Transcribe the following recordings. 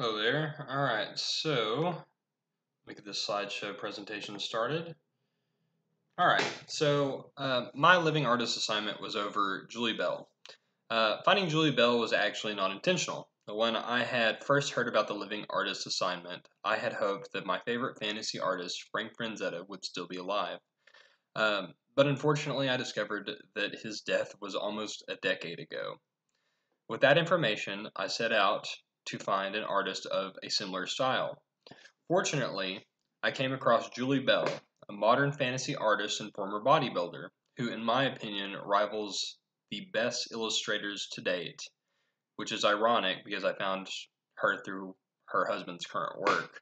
Hello there. All right, so let me get this slideshow presentation started. All right, so uh, my living artist assignment was over Julie Bell. Uh, finding Julie Bell was actually not intentional. When I had first heard about the living artist assignment, I had hoped that my favorite fantasy artist, Frank Frazetta, would still be alive. Um, but unfortunately, I discovered that his death was almost a decade ago. With that information, I set out to find an artist of a similar style. Fortunately, I came across Julie Bell, a modern fantasy artist and former bodybuilder, who, in my opinion, rivals the best illustrators to date, which is ironic because I found her through her husband's current work.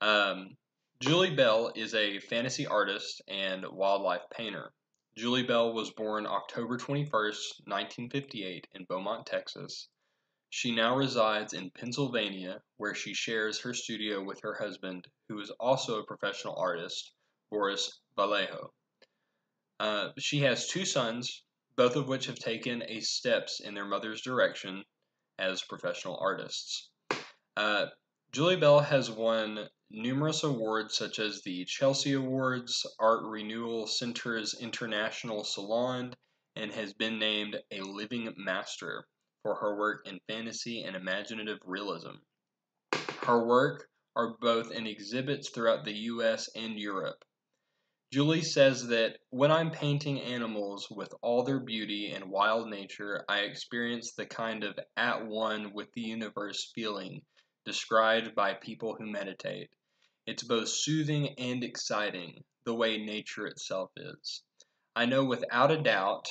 Um, Julie Bell is a fantasy artist and wildlife painter. Julie Bell was born October 21st, 1958, in Beaumont, Texas. She now resides in Pennsylvania, where she shares her studio with her husband, who is also a professional artist, Boris Vallejo. Uh, she has two sons, both of which have taken a steps in their mother's direction as professional artists. Uh, Julie Bell has won numerous awards such as the Chesley Awards, Art Renewal Center's International Salon, and has been named a Living Master for her work in fantasy and imaginative realism. Her work are both in exhibits throughout the US and Europe. Julie says that when I'm painting animals with all their beauty and wild nature, I experience the kind of at one with the universe feeling described by people who meditate. It's both soothing and exciting, the way nature itself is. I know without a doubt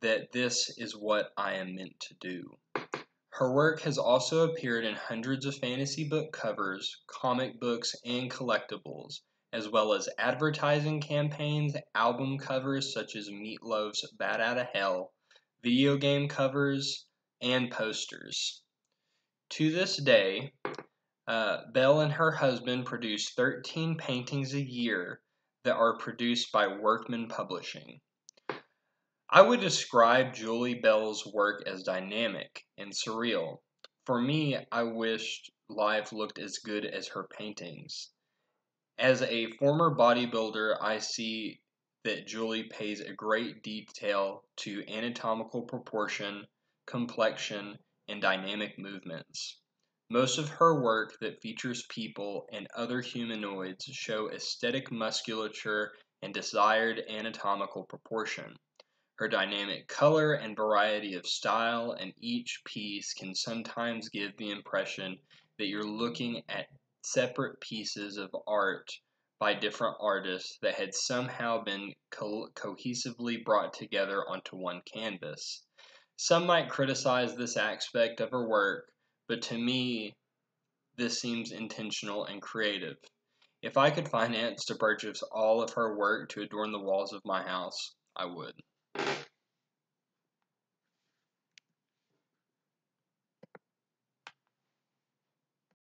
that this is what I am meant to do. Her work has also appeared in hundreds of fantasy book covers, comic books, and collectibles, as well as advertising campaigns, album covers such as Meatloaf's Bat Out of Hell, video game covers, and posters. To this day, uh, Bell and her husband produce 13 paintings a year that are produced by Workman Publishing. I would describe Julie Bell's work as dynamic and surreal. For me, I wished life looked as good as her paintings. As a former bodybuilder, I see that Julie pays a great detail to anatomical proportion, complexion, and dynamic movements. Most of her work that features people and other humanoids show aesthetic musculature and desired anatomical proportion. Her dynamic color and variety of style and each piece can sometimes give the impression that you're looking at separate pieces of art by different artists that had somehow been co- cohesively brought together onto one canvas. Some might criticize this aspect of her work, but to me, this seems intentional and creative. If I could finance to purchase all of her work to adorn the walls of my house, I would.